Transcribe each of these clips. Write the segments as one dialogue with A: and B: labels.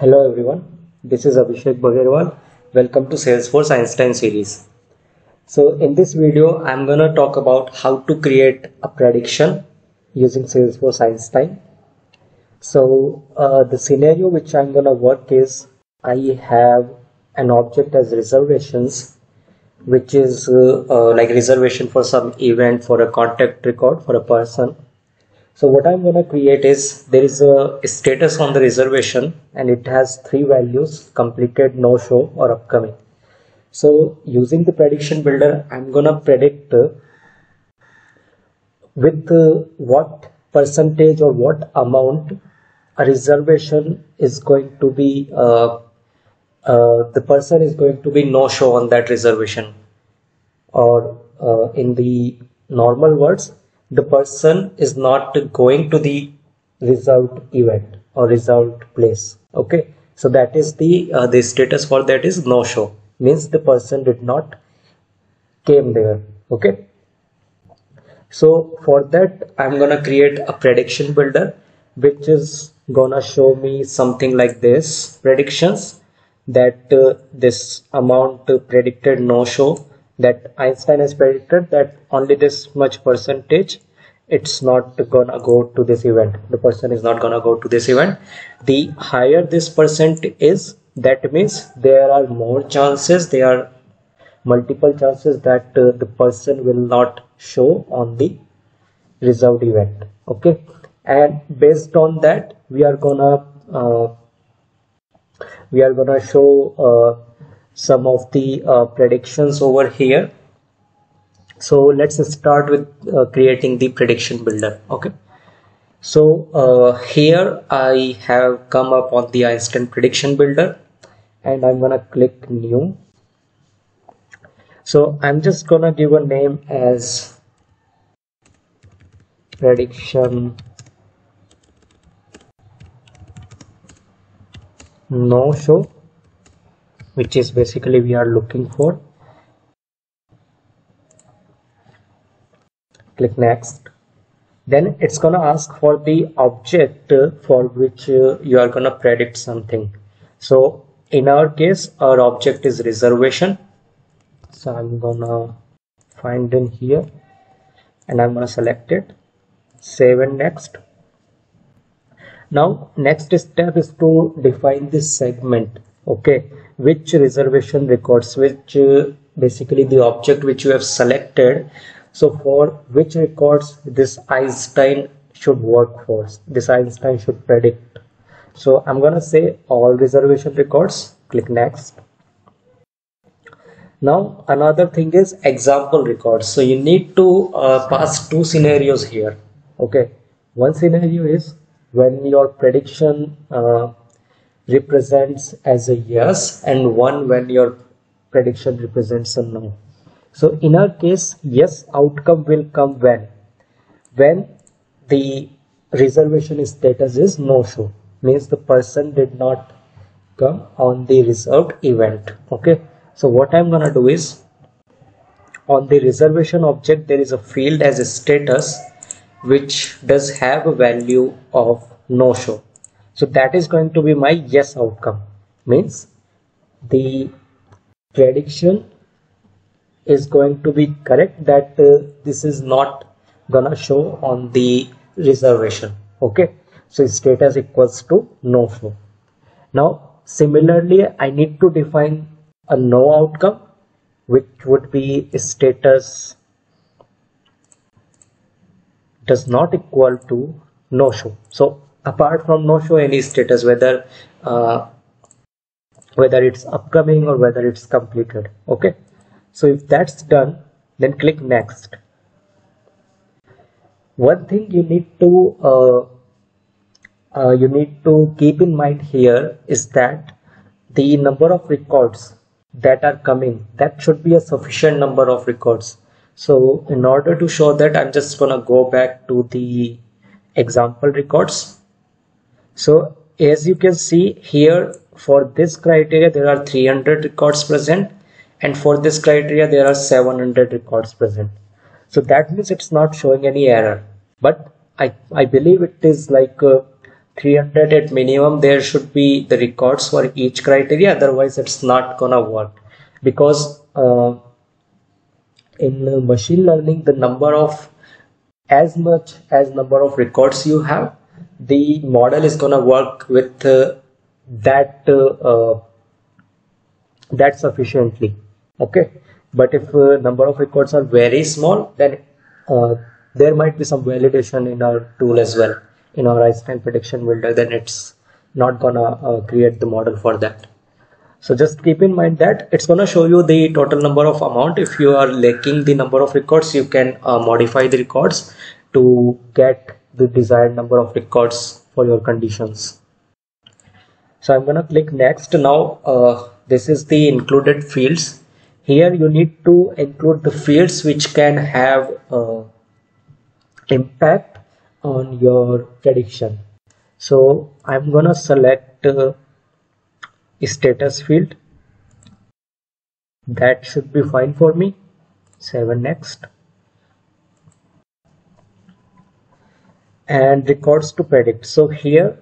A: Hello everyone, this is Abhishek Bagerwal. Welcome to Salesforce Einstein series. So in this video, I'm gonna talk about how to create a prediction using Salesforce Einstein. So uh, the scenario which I'm gonna work is I have an object as reservations which is uh, uh, like reservation for some event for a contact record for a person so what I'm going to create is there is a status on the reservation and it has three values completed, no show or upcoming. So using the prediction builder, I'm going to predict uh, with uh, what percentage or what amount a reservation is going to be uh, uh, the person is going to be no show on that reservation or in the normal words the person is not going to the result event or result place. Okay? So that is the uh, the status for that is no show. Means the person did not came there. Okay? So for that i'm gonna create a prediction builder which is gonna show me something like this. Predictions that uh, this amount predicted no show that Einstein has predicted that only this much percentage it's not gonna go to this event. The person is not gonna go to this event. The higher this percent is that means there are more chances there are multiple chances that uh, the person will not show on the reserved event. Okay? And based on that we are gonna uh, we are gonna show uh, some of the uh, predictions over here. So let's start with uh, creating the prediction builder okay? So uh, here I have come up on the Einstein prediction builder and I'm gonna click new. So I'm just gonna give a name as prediction no show which is basically we are looking for. Click next. Then it's gonna ask for the object for which uh, you are gonna predict something. So in our case our object is reservation. So I'm gonna find in here and I'm gonna select it. Save and next. Now next step is to define this segment okay. Which reservation records which uh, basically the object which you have selected. So for which records this Einstein should work for this Einstein should predict. So I'm gonna say all reservation records. Click next. Now another thing is example records. So you need to uh, pass two scenarios here. Okay. One scenario is when your prediction uh, represents as a yes and one when your prediction represents a no so in our case, yes outcome will come when? When the reservation status is no show. Means the person did not come on the reserved event. Okay. So what I'm gonna do is on the reservation object there is a field as a status which does have a value of no show. So that is going to be my yes outcome. Means the prediction is going to be correct that uh, this is not gonna show on the reservation. Okay? So status equals to no show now similarly I need to define a no outcome which would be status does not equal to no show. So apart from no show any status whether uh, whether it's upcoming or whether it's completed okay? So if that's done then click next. One thing you need to uh, uh, you need to keep in mind here is that the number of records that are coming that should be a sufficient number of records. So in order to show that I'm just gonna go back to the example records so as you can see here for this criteria there are 300 records present. And for this criteria there are 700 records present. So that means it's not showing any error. But I, I believe it is like uh, 300 at minimum there should be the records for each criteria. Otherwise it's not gonna work. Because uh, in machine learning the number of as much as number of records you have the model is gonna work with uh, that uh, that sufficiently okay? But if uh, number of records are very small then uh, there might be some validation in our tool as well. In our Einstein prediction builder then it's not gonna uh, create the model for that. So just keep in mind that it's gonna show you the total number of amount. If you are lacking the number of records you can uh, modify the records to get the desired number of records for your conditions. So I'm gonna click next. Now uh, this is the included fields. Here you need to include the fields which can have uh, impact on your prediction. So I'm gonna select uh, status field. That should be fine for me. 7 next and records to predict. So here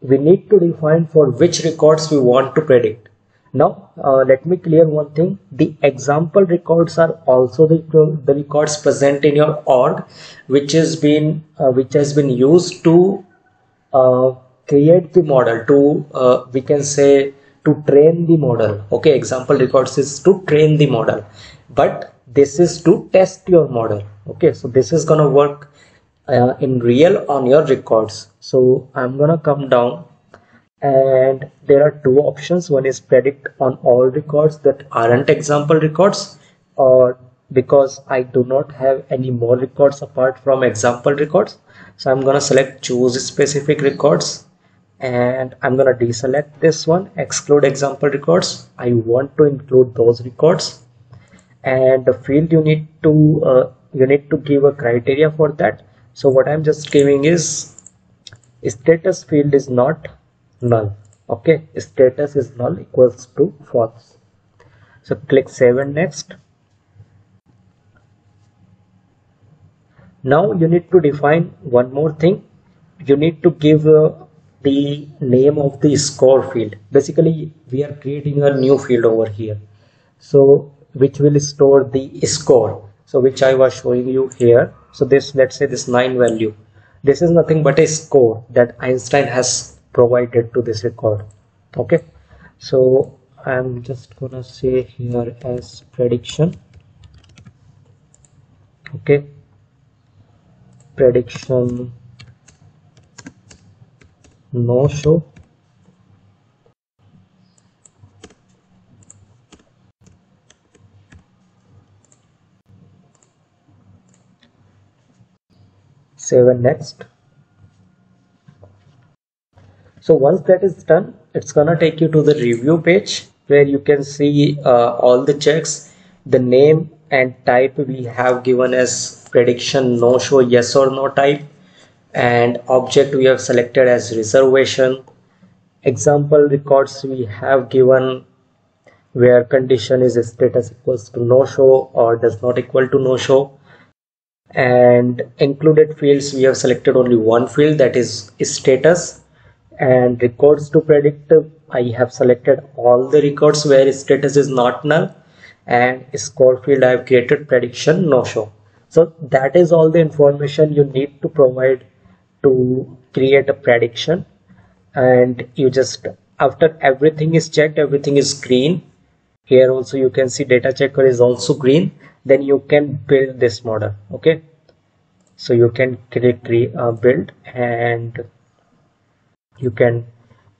A: we need to define for which records we want to predict. Now uh, let me clear one thing. The example records are also the, the records present in your org which has been uh, which has been used to uh, create the model to uh, we can say to train the model. Okay example records is to train the model. But this is to test your model. Okay so this is gonna work uh, in real on your records. So i'm gonna come down and there are two options. One is predict on all records that aren't example records or because I do not have any more records apart from example records. So I'm gonna select choose specific records and I'm gonna deselect this one exclude example records. I want to include those records. And the field you need to uh, you need to give a criteria for that so what I'm just giving is status field is not null. Okay? Status is null equals to false. So click save and next. Now you need to define one more thing. You need to give uh, the name of the score field. Basically we are creating a new field over here. So which will store the score. So which I was showing you here so this let's say this 9 value this is nothing but a score that Einstein has provided to this record. Okay? So I'm just gonna say here as prediction. Okay? Prediction no show save and next. So once that is done it's gonna take you to the review page where you can see uh, all the checks the name and type we have given as prediction no show yes or no type and object we have selected as reservation. Example records we have given where condition is status equals to no show or does not equal to no show and included fields we have selected only one field that is status and records to predict. I have selected all the records where status is not null and score field I have created prediction no show. So that is all the information you need to provide to create a prediction. And you just after everything is checked everything is green. Here also you can see data checker is also green then you can build this model okay? So you can click uh, build and you can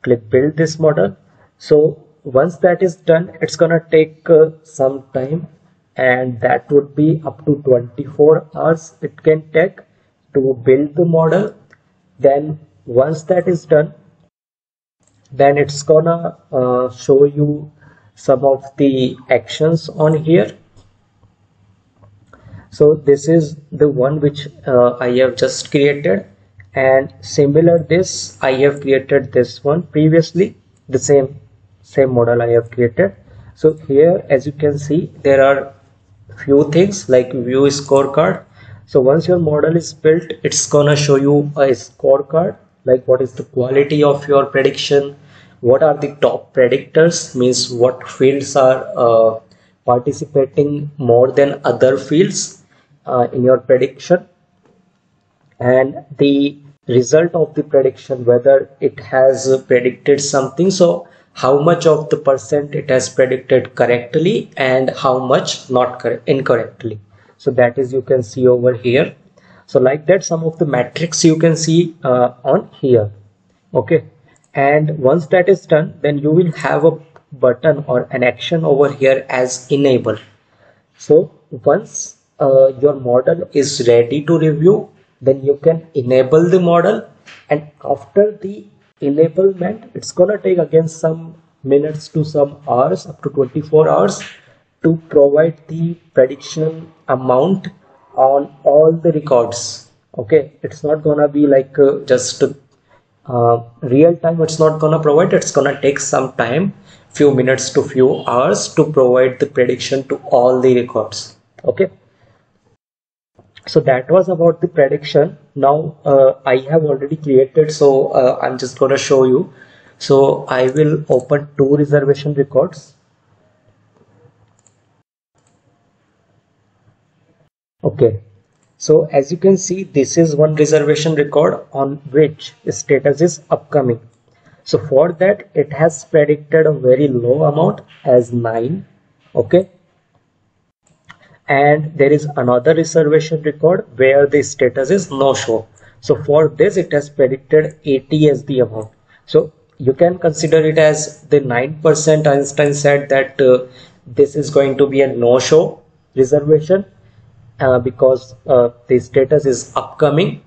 A: click build this model. So once that is done it's gonna take uh, some time and that would be up to 24 hours it can take to build the model. Then once that is done then it's gonna uh, show you some of the actions on here so this is the one which uh, I have just created. And similar this I have created this one previously. The same same model I have created. So here as you can see there are few things like view scorecard. So once your model is built it's gonna show you a scorecard like what is the quality of your prediction what are the top predictors means what fields are uh, participating more than other fields uh, in your prediction and the result of the prediction whether it has predicted something. So how much of the percent it has predicted correctly and how much not incorrectly. So that is you can see over here. So like that some of the metrics you can see uh, on here. Okay? And once that is done then you will have a button or an action over here as enable. So once uh, your model is ready to review then you can enable the model. And after the enablement it's gonna take again some minutes to some hours up to 24 hours to provide the prediction amount on all the records. Okay? It's not gonna be like uh, just uh, real time it's not gonna provide. It's gonna take some time few minutes to few hours to provide the prediction to all the records. Okay so that was about the prediction. Now uh, i have already created so uh, i'm just going to show you. So i will open two reservation records. Okay. So as you can see this is one reservation record on which status is upcoming. So for that it has predicted a very low amount as 9 okay and there is another reservation record where the status is no show. So for this it has predicted 80 as the amount. So you can consider it as the 9% Einstein said that uh, this is going to be a no show reservation uh, because uh, the status is upcoming.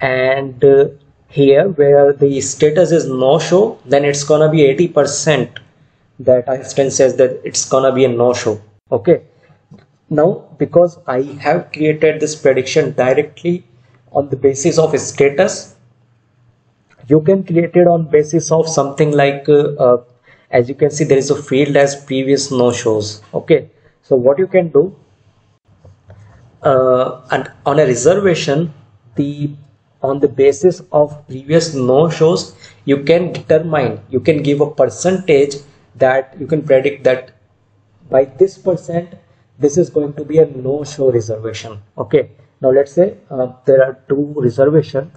A: And uh, here where the status is no show then it's gonna be 80% that Einstein says that it's gonna be a no show. Okay now because I have created this prediction directly on the basis of status you can create it on basis of something like uh, uh, as you can see there is a field as previous no shows. Okay. So what you can do uh, and on a reservation the on the basis of previous no shows you can determine you can give a percentage that you can predict that by this percent this is going to be a no show reservation. Okay. Now let's say uh, there are two reservation.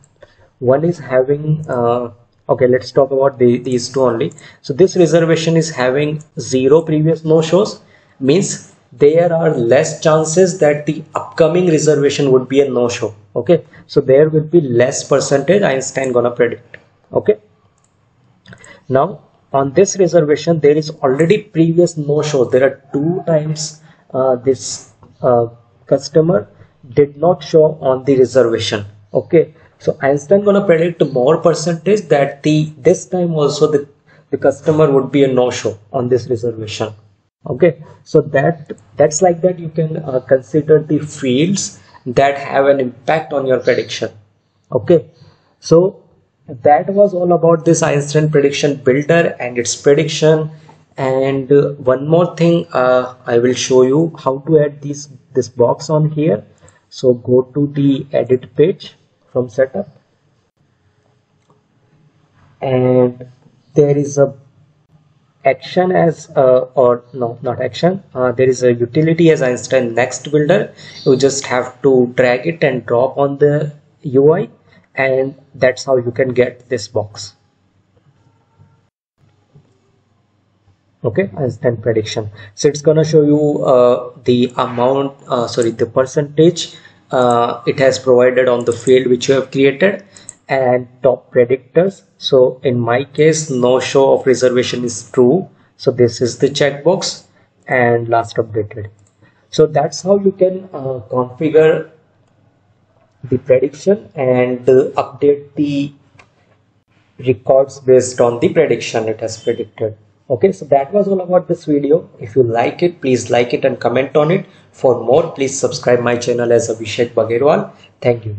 A: One is having uh, okay let's talk about the, these two only. So this reservation is having zero previous no shows means there are less chances that the upcoming reservation would be a no show okay. So there will be less percentage einstein gonna predict. Okay. Now on this reservation there is already previous no show there are two times uh, this uh, customer did not show on the reservation. Okay. So Einstein gonna predict more percentage that the this time also the the customer would be a no-show on this reservation. Okay. So that that's like that you can uh, consider the fields that have an impact on your prediction. Okay. So that was all about this Einstein prediction builder and its prediction and uh, one more thing uh, I will show you how to add this this box on here. So go to the edit page from setup. And there is a action as uh, or no not action. Uh, there is a utility as Einstein next builder. You just have to drag it and drop on the UI and that's how you can get this box okay Einstein prediction. So it's gonna show you uh, the amount uh, sorry the percentage uh, it has provided on the field which you have created and top predictors. So in my case no show of reservation is true. So this is the checkbox and last updated. So that's how you can uh, configure the prediction and uh, update the records based on the prediction it has predicted okay so that was all about this video. If you like it please like it and comment on it. For more please subscribe my channel as Abhishek Bagerwal thank you